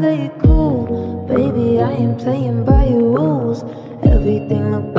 play it cool. Baby, I ain't playing by your rules. Everything looks.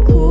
cool.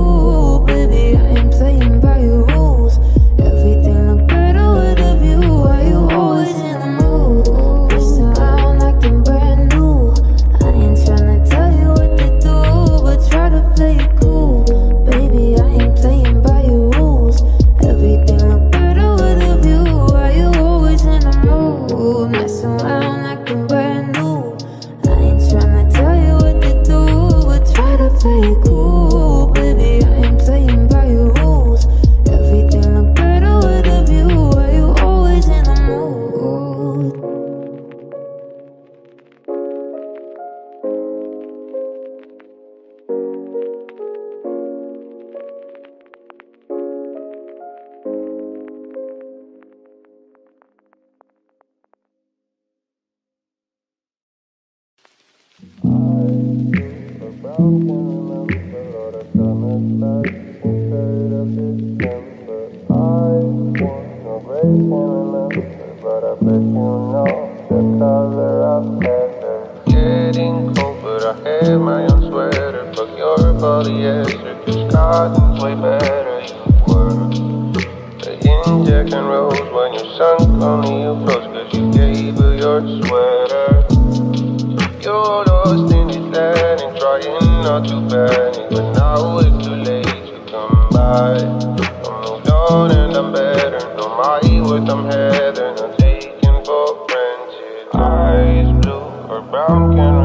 brown can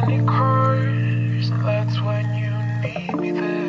see shiny cars. That's when you need me there.